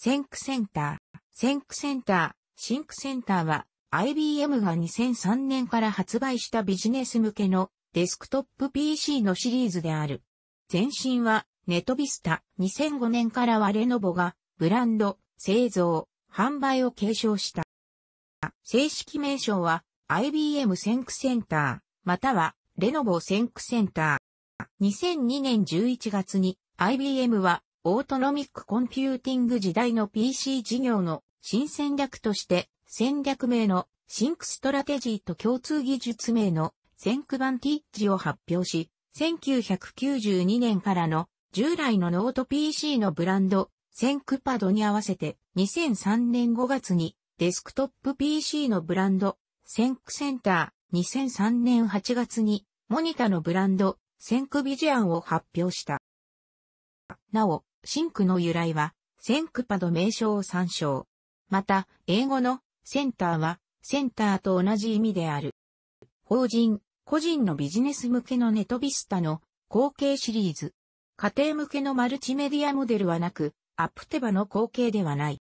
ThinkCentre。ThinkCentre、ThinkCentre は IBM が2003年から発売したビジネス向けのデスクトップ PC のシリーズである。前身は NetVista、2005年からはレノボがブランド、製造、販売を継承した。正式名称は IBM ThinkCentre、またはレノボ ThinkCentre。2002年11月に IBM はオートノミックコンピューティング時代の PC 事業の新戦略として戦略名の Think Strategy と共通技術名の ThinkVantage を発表し、1992年からの従来のノート PC のブランド、 ThinkPad に合わせて2003年5月にデスクトップ PC のブランド、 ThinkCentre、2003年8月に、モニタのブランド、 ThinkVision を発表した。なお、 Think の由来は、 ThinkPad 名称を参照。また、英語の Centre は、 Center と同じ意味である。法人、個人のビジネス向けのネトビスタの後継シリーズ。家庭向けのマルチメディアモデルはなく、アップテバの後継ではない。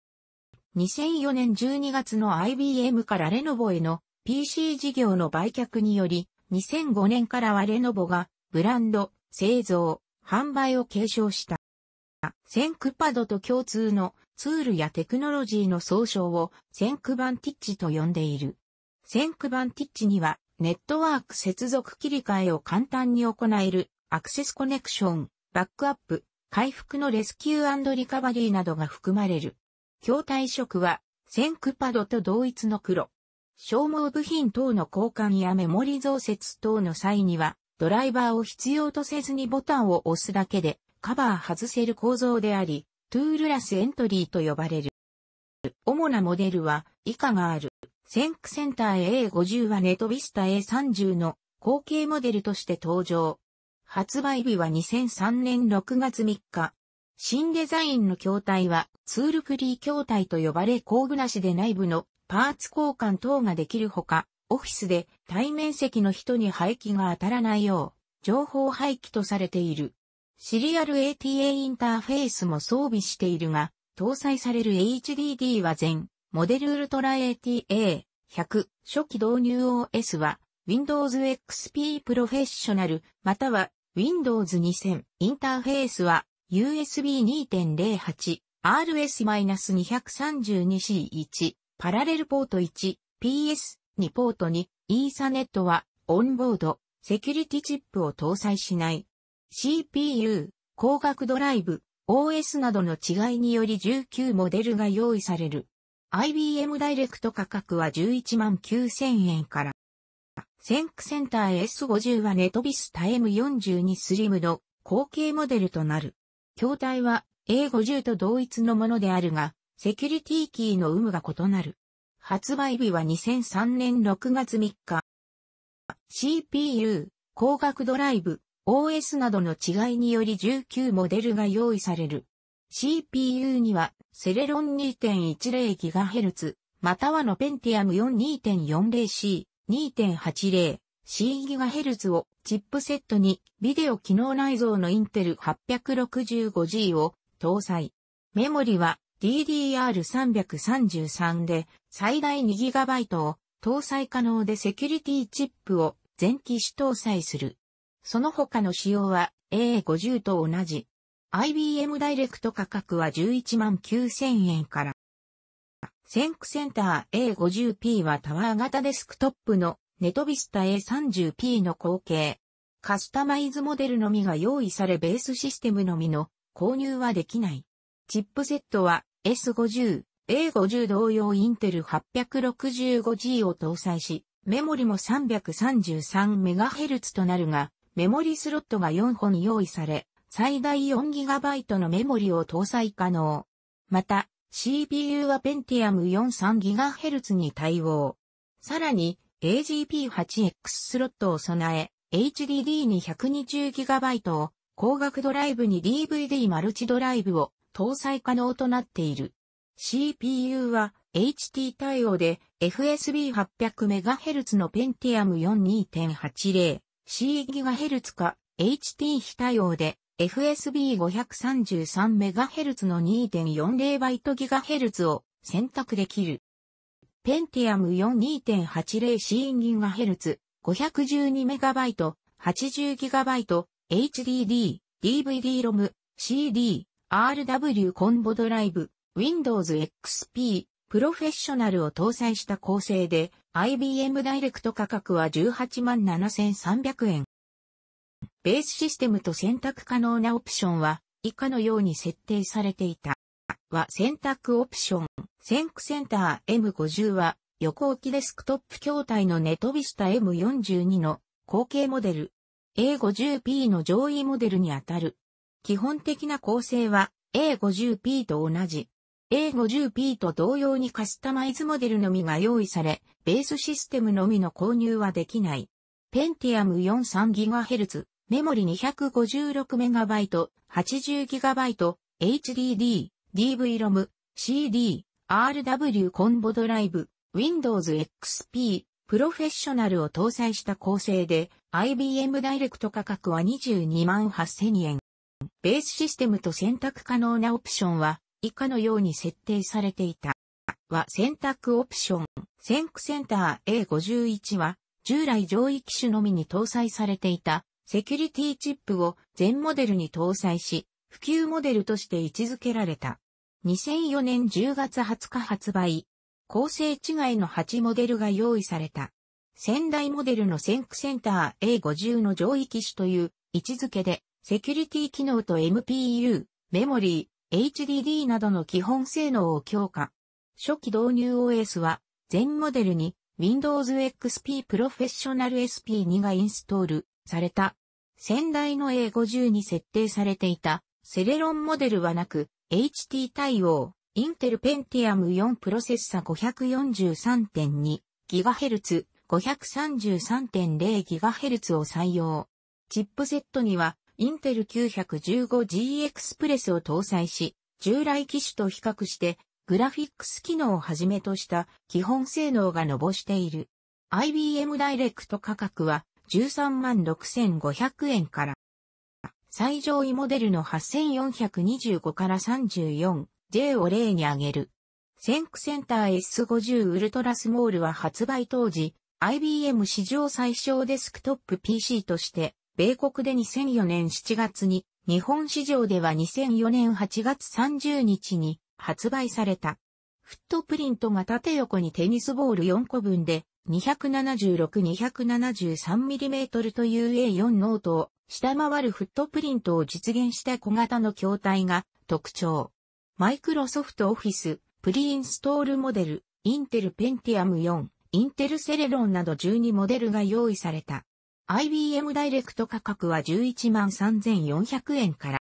2004年12月の IBM からレノボへの PC 事業の売却により、2005年からはレノボがブランド、製造、販売を継承した。センクパドと共通のツールやテクノロジーの総称をセンクバンティッチと呼んでいる。センクバンティッチにはネットワーク接続切り替えを簡単に行えるアクセスコネクション、バックアップ、回復のレスキューリカバリーなどが含まれる。筐体色はセンクパドと同一の黒。消耗部品等の交換やメモリ増設等の際には、ドライバーを必要とせずにボタンを押すだけでカバー外せる構造であり、トゥールラスエントリーと呼ばれる。主なモデルは以下がある。センクセンター A50 はネトビスタ A30 の後継モデルとして登場。発売日は2003年6月3日。新デザインの筐体はツールフリー筐体と呼ばれ工具なしで内部のパーツ交換等ができるほか、オフィスで対面席の人に排気が当たらないよう、情報廃棄とされている。シリアル ATA インターフェースも装備しているが、搭載される HDD は全、モデルウルトラ ATA100 初期導入 OS は Windows XP プロフェッショナルまたは Windows 2000インターフェースは USB 2.08 RS-232C1 パラレルポート1、PS2 ポート2、イーサネットは、オンボード、セキュリティチップを搭載しない。CPU、光学ドライブ、OS などの違いにより19モデルが用意される。IBM ダイレクト価格は11万9000円から。センクセンター S50 はネトビスタ M42 スリムの後継モデルとなる。筐体は A50 と同一のものであるが、セキュリティキーの有無が異なる。発売日は2003年6月3日。CPU、光学ドライブ、OS などの違いにより19モデルが用意される。CPU には、セレロン 2.10GHz、またはのペンティアム 4.2.40C、2.80、C GHz をチップセットにビデオ機能内蔵のインテル 865G を搭載。メモリは DDR333 で最大 2GB を搭載可能でセキュリティチップを全機種搭載する。その他の仕様は A50 と同じ。IBM ダイレクト価格は11万9000円から。センクセンター A50P はタワー型デスクトップのネトビスタ A30P の後継。カスタマイズモデルのみが用意されベースシステムのみの購入はできない。チップセットは S50、A50 同様インテル 865G を搭載し、メモリも 333MHz となるが、メモリスロットが4本用意され、最大 4GB のメモリを搭載可能。また、CPU は Pentium 43GHz に対応。さらに、AGP8X スロットを備え、HDD に 120GB を、光学ドライブに DVD マルチドライブを搭載可能となっている。CPU は HT 対応で FSB800MHz の Pentium 4 2 8 0 CGHz か HT 非対応で FSB533MHz の 2.40BGHz を選択できる。Pentium 4 2.80CGHz 512MB 80GB HDD DVD ロム CD RW コンボドライブ Windows XP プロフェッショナルを搭載した構成で、IBM ダイレクト価格は187,300円。ベースシステムと選択可能なオプションは、以下のように設定されていた。は選択オプション。センクセンター M50 は、横置きデスクトップ筐体のネトビスタ M42 の後継モデル。A50P の上位モデルにあたる。基本的な構成は A50P と同じ。A50P と同様にカスタマイズモデルのみが用意され、ベースシステムのみの購入はできない。ペンティアム 43GHz、メモリ 256MB、80GB、HDD、DV-ROM、CD、RW コンボドライブ、Windows XP、プロフェッショナルを搭載した構成で、IBM ダイレクト価格は22万8000円。ベースシステムと選択可能なオプションは、以下のように設定されていた。は選択オプション。センクセンター A51 は、従来上位機種のみに搭載されていたセキュリティチップを全モデルに搭載し、普及モデルとして位置づけられた。2004年10月20日発売。構成違いの8モデルが用意された。先代モデルのセンクセンター A50 の上位機種という位置づけで、セキュリティ機能と MPU、メモリー、HDD などの基本性能を強化。初期導入 OS は全モデルに Windows XP Professional SP2 がインストールされた。先代の A50 に設定されていたセレロンモデルはなく、HT 対応、インテルペンティアム4プロセッサ 543.2GHz、533.0GHz を採用。チップセットには、インテル 915G エクスプレスを搭載し、従来機種と比較してグラフィックス機能をはじめとした基本性能が伸ぼしている。IBM ダイレクト価格は13万6500円から。最上位モデルの8425から 34J を例に挙げる。センクセンター S50 ウルトラスモールは発売当時、IBM 史上最小デスクトップ PC として、米国で2004年7月に、日本市場では2004年8月30日に発売された。フットプリントが縦横にテニスボール4個分で 276-273mm という A4 ノートを下回るフットプリントを実現した小型の筐体が特徴。マイクロソフトオフィス、プリインストールモデル、インテルペンティアム4、インテルセレロンなど12モデルが用意された。IBM ダイレクト価格は11万3400円から。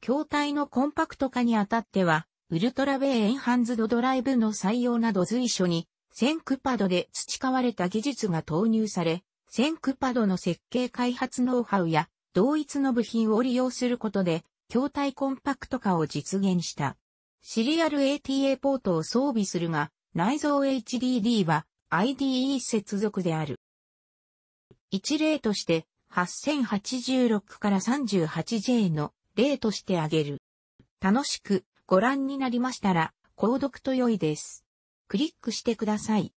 筐体のコンパクト化にあたっては、ウルトラベイエンハンズドドライブの採用など随所に、センクパドで培われた技術が投入され、センクパドの設計開発ノウハウや同一の部品を利用することで、筐体コンパクト化を実現した。シリアル ATA ポートを装備するが、内蔵 HDD は IDE 接続である。一例として、8086から 38J の例として挙げる。楽しくご覧になりましたら、購読と良いです。クリックしてください。